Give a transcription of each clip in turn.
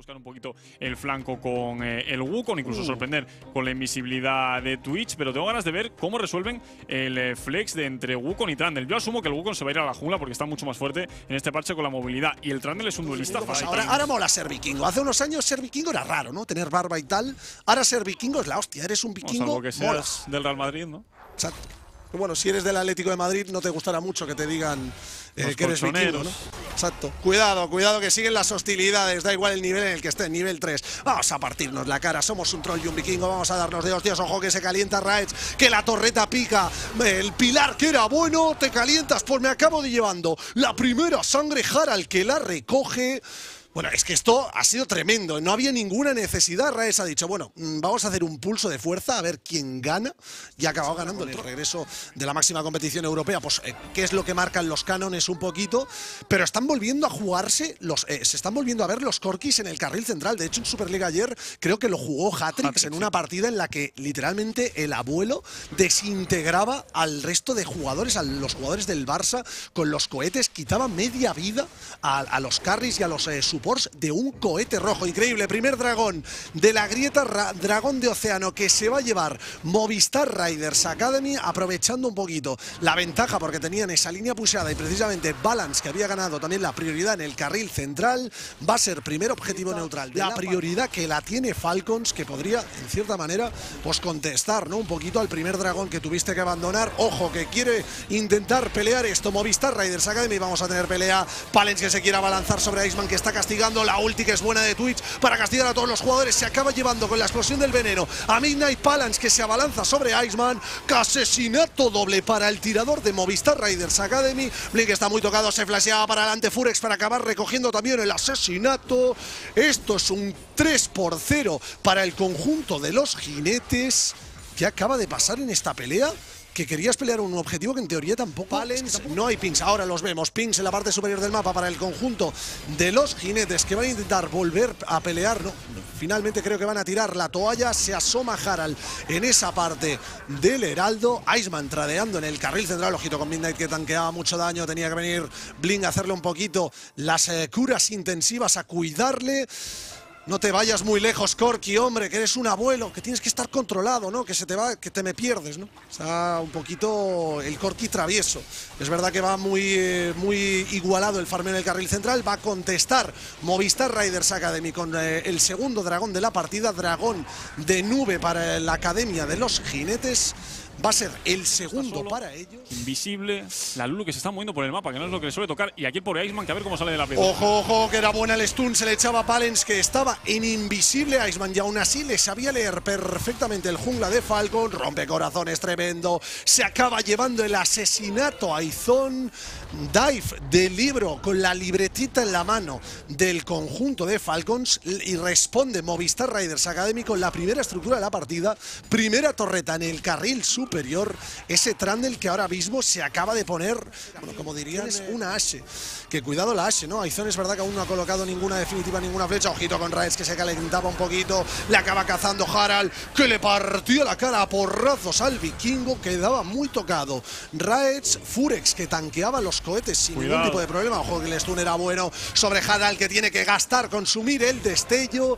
buscar un poquito el flanco con eh, el Wukong, incluso sorprender con la invisibilidad de Twitch, pero tengo ganas de ver cómo resuelven el eh, flex de entre Wukong y Trundle. Yo asumo que el Wukong se va a ir a la jungla porque está mucho más fuerte en este parche con la movilidad y el Trundle es un duelista Pues fighting. ahora, ahora mola ser vikingo. Hace unos años ser vikingo era raro, ¿no? Tener barba y tal. Ahora ser vikingo es la hostia. Eres un vikingo. salvo que seas del Real Madrid, ¿no? Exacto. Bueno, si eres del Atlético de Madrid, no te gustará mucho que te digan eh, que eres vikingo. Exacto. Cuidado, cuidado que siguen las hostilidades. Da igual el nivel en el que esté, nivel 3. Vamos a partirnos la cara. Somos un troll y un vikingo. Vamos a darnos de hostias. Ojo que se calienta Raetz. Que la torreta pica. El pilar que era bueno. Te calientas. Pues me acabo de llevando la primera sangre Harald que la recoge. Bueno, es que esto ha sido tremendo. No había ninguna necesidad. Raes ha dicho, bueno, mm, vamos a hacer un pulso de fuerza a ver quién gana. Y ha acabado ganando en el regreso de la máxima competición europea. Pues, eh, ¿qué es lo que marcan los cánones un poquito? Pero están volviendo a jugarse, los, eh, se están volviendo a ver los corquis en el carril central. De hecho, en Superliga ayer creo que lo jugó Hatrix en una partida en la que literalmente el abuelo desintegraba al resto de jugadores, a los jugadores del Barça, con los cohetes, quitaba media vida a, a los carries y a los eh, supports de un cohete rojo. Increíble, primer dragón de la grieta, ra- dragón de océano que se va a llevar Movistar Riders Academy, aprovechando un poquito la ventaja porque tenían esa línea puseada y precisamente Balance, que había ganado también la prioridad en el carril central, va a ser primer objetivo neutral. La prioridad que la tiene Falcons, que podría, en cierta manera, pues contestar, ¿no? Un poquito al primer dragón que tuviste que abandonar. Ojo, que quiere intentar pelear esto. Movistar Riders Academy, vamos a tener pelea. Palens que se quiera balanzar sobre Iceman, que está castigando. La ulti que es buena de Twitch para castigar a todos los jugadores. Se acaba llevando con la explosión del veneno a Midnight Palance, que se abalanza sobre Iceman. Asesinato doble para el tirador de Movistar Riders Academy. Blink está muy tocado, se flasheaba para adelante Furex para acabar recogiendo también el asesinato. Esto es un 3 por 0 para el conjunto de los jinetes. ¿Qué acaba de pasar en esta pelea? Que querías pelear un objetivo que en teoría tampoco. Valens, no hay pings, ahora los vemos. Pings en la parte superior del mapa para el conjunto de los jinetes que van a intentar volver a pelear. No, finalmente creo que van a tirar la toalla. Se asoma Harald en esa parte del Heraldo. Iceman tradeando en el carril central. Ojito con Midnight que tanqueaba mucho daño. Tenía que venir Bling a hacerle un poquito las eh, curas intensivas a cuidarle. No te vayas muy lejos, Corky, hombre, que eres un abuelo, que tienes que estar controlado, ¿no? Que se te va, que te me pierdes, ¿no? Sea, un poquito el Corky travieso. Es verdad que va muy, eh, muy igualado el farmeo en el carril central. Va a contestar Movistar Riders Academy con eh, el segundo dragón de la partida, dragón de nube para la Academia de los Jinetes. Va a ser el segundo solo. para ellos. Invisible, la Lulu que se está moviendo por el mapa, que no es lo que le suele tocar. Y aquí el pobre Iceman, que a ver cómo sale de la pelota. Ojo, ojo, que era buena el stun, se le echaba a Palens que estaba en invisible Iceman y aún así le sabía leer perfectamente el jungla de Falcon, rompe corazones tremendo, se acaba llevando el asesinato a Izón, dive del libro con la libretita en la mano del conjunto de Falcons y responde Movistar Riders Academy con la primera estructura de la partida, primera torreta en el carril superior, ese Trundle que ahora mismo se acaba de poner, bueno, como dirían, es una Ashe. Que cuidado la Ashe, ¿no? Aizón es verdad que aún no ha colocado ninguna definitiva, ninguna flecha. Ojito con Raes que se calentaba un poquito. Le acaba cazando Harald, que le partió la cara a porrazos al vikingo. Quedaba muy tocado. Raes, Furex, que tanqueaba los cohetes sin ningún tipo de problema. Ojo que el stun era bueno sobre Harald, que tiene que gastar, consumir el destello.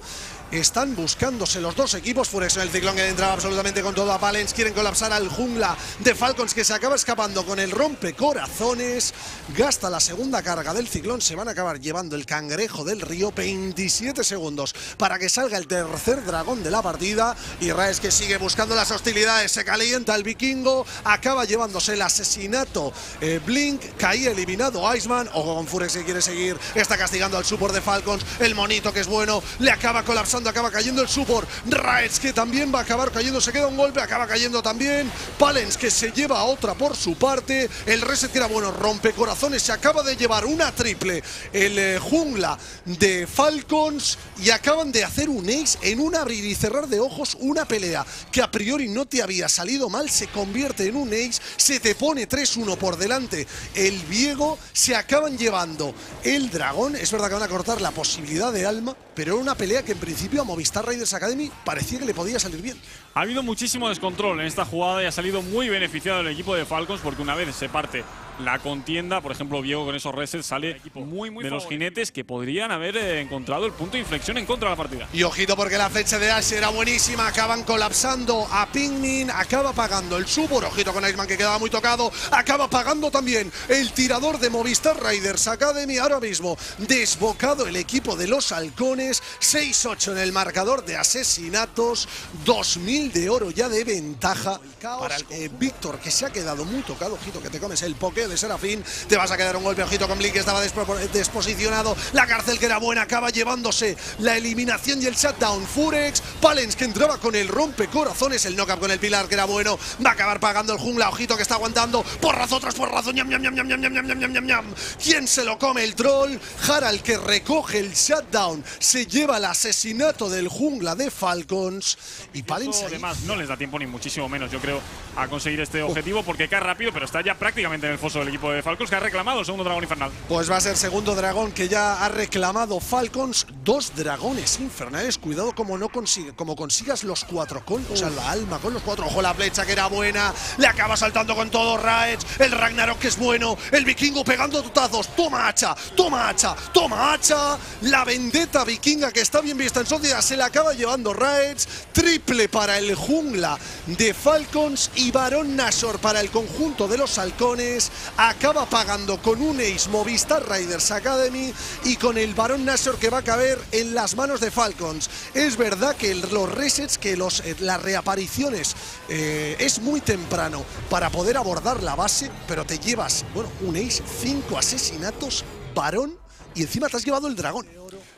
Están buscándose los dos equipos. Furex en el ciclón que entraba absolutamente con todo a Palens. Quieren colapsar al jungla de Falcons que se acaba escapando con el rompecorazones. Gasta la segunda carga del ciclón. Se van a acabar llevando el cangrejo del río. 27 segundos para que salga el tercer dragón de la partida. Y Raes que sigue buscando las hostilidades. Se calienta el vikingo. Acaba llevándose el asesinato. Eh, Blink caía eliminado Iceman. Ojo con Furex que quiere seguir. Está castigando al support de Falcons. El monito que es bueno. Le acaba colapsando. Acaba cayendo el support. Raes que también va a acabar cayendo. Se queda un golpe. Acaba cayendo también. Palens que se lleva otra por su parte. El reset era bueno. Rompe corazones. Se acaba de llevar una triple. El eh, jungla de Falcons. Y acaban de hacer un ace en un abrir y cerrar de ojos. Una pelea que a priori no te había salido mal. Se convierte en un ace. Se te pone 3-1 por delante. El Viego se acaban llevando el dragón. Es verdad que van a cortar la posibilidad de alma. Pero era una pelea que en principio a Movistar Raiders Academy parecía que le podía salir bien. Ha habido muchísimo descontrol en esta jugada y ha salido muy beneficiado el equipo de Falcons porque una vez se parte la contienda. Por ejemplo, Viego con esos resets sale muy, muy de los jinetes que podrían haber eh, encontrado el punto de inflexión en contra de la partida. Y ojito porque la flecha de Ash era buenísima. Acaban colapsando a Pingmin. Acaba pagando el Subor. Ojito con Iceman que quedaba muy tocado. Acaba pagando también el tirador de Movistar Riders Academy. Ahora mismo desbocado el equipo de los halcones. 6-8 en el marcador de asesinatos. 2000 de oro ya de ventaja para el eh, Víctor que se ha quedado muy tocado. Ojito que te comes el poke de Serafín. Te vas a quedar un golpe. Ojito con Blink que estaba desposicionado. La cárcel que era buena acaba llevándose la eliminación y el shutdown. Furex. Palens que entraba con el rompecorazones. El knockup con el pilar que era bueno. Va a acabar pagando el jungla. Ojito que está aguantando. Porrazo tras porrazo. Ñam, ñam, ñam, ñam, ñam, ñam, ñam, ñam, ñam, ñam. ¿Quién se lo come el troll? Harald que recoge el shutdown. Se lleva el asesinato del jungla de Falcons. Y Palens. Además, no les da tiempo ni muchísimo menos, yo creo, a conseguir este objetivo porque cae rápido, pero está ya prácticamente en el foso del equipo de Falcons que ha reclamado el segundo dragón infernal. Pues va a ser segundo dragón que ya ha reclamado Falcons. Dos dragones infernales. Cuidado como no consigue, como consigas los cuatro con, o sea, la alma con los cuatro. Ojo la flecha que era buena. Le acaba saltando con todo Raech. El Ragnarok que es bueno. El vikingo pegando tutazos. Toma hacha, toma hacha, toma hacha. La vendetta vikinga que está bien vista en sociedad se la acaba llevando Raech. Triple para el jungla de Falcons y Barón Nashor para el conjunto de los halcones. Acaba pagando con un Ace Movistar Riders Academy y con el Barón Nashor que va a caber en las manos de Falcons. Es verdad que los resets, que los, eh, las reapariciones eh, es muy temprano para poder abordar la base, pero te llevas, bueno, un Ace, cinco asesinatos, Barón y encima te has llevado el dragón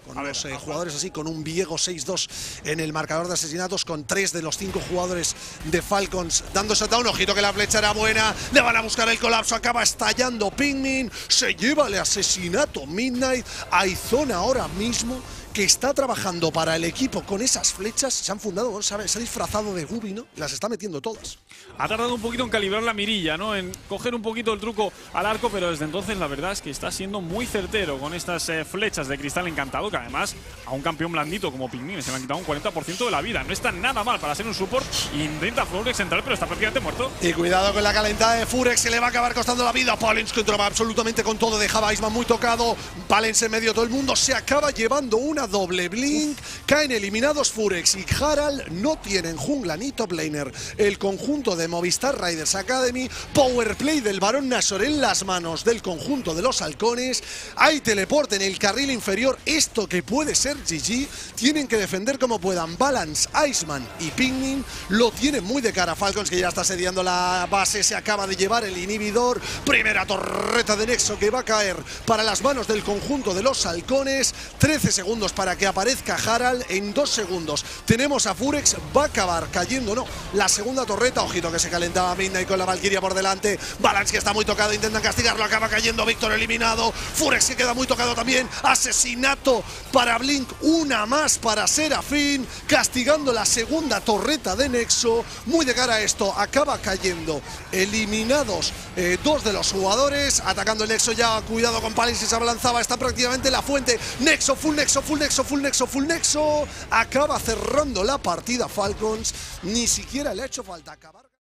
con los eh, jugadores así, con un Viego 6-2 en el marcador de asesinatos, con tres de los cinco jugadores de Falcons dándose a un ojito que la flecha era buena, le van a buscar el colapso, acaba estallando Pingmin, se lleva el asesinato Midnight, hay zona ahora mismo que está trabajando para el equipo con esas flechas, se han fundado, se ha disfrazado de Gubi, ¿no? Las está metiendo todas. Ha tardado un poquito en calibrar la mirilla, ¿no? En coger un poquito el truco al arco, pero desde entonces la verdad es que está siendo muy certero con estas eh, flechas de cristal encantado, además a un campeón blandito como Pingmin se le han quitado un 40% de la vida. No está nada mal para ser un support. Intenta Furex entrar, pero está prácticamente muerto. Y cuidado con la calentada de Furex, se le va a acabar costando la vida. Palens que entraba absolutamente con todo, dejaba a Isman muy tocado. Palens en medio, todo el mundo se acaba llevando una doble blink. Caen eliminados Furex y Harald. No tienen jungla ni top laner. El conjunto de Movistar Riders Academy. Power play del Barón Nashor en las manos del conjunto de los halcones. Hay teleporte en el carril inferior. Esto que puede ser GG. Tienen que defender como puedan. Balance, Iceman y Pingmin lo tienen muy de cara. Falcons que ya está sediando la base. Se acaba de llevar el inhibidor. Primera torreta de Nexo que va a caer para las manos del conjunto de los halcones. 13 segundos para que aparezca Harald en dos segundos. Tenemos a Furex, va a acabar cayendo, no, la segunda torreta, ojito que se calentaba Midnight con la Valkyria por delante, Balance que está muy tocado, intentan castigarlo, acaba cayendo Víctor eliminado, Furex que queda muy tocado también, asesinato para Blink, una más para Serafín, castigando la segunda torreta de Nexo, muy de cara a esto, acaba cayendo, eliminados eh, dos de los jugadores, atacando el Nexo ya, cuidado con Palis se abalanzaba, está prácticamente la fuente, Nexo, full Nexo, full Nexo, full Nexo, full Nexo. Acaba cerrando la partida Falcons. Ni siquiera le ha hecho falta acabar.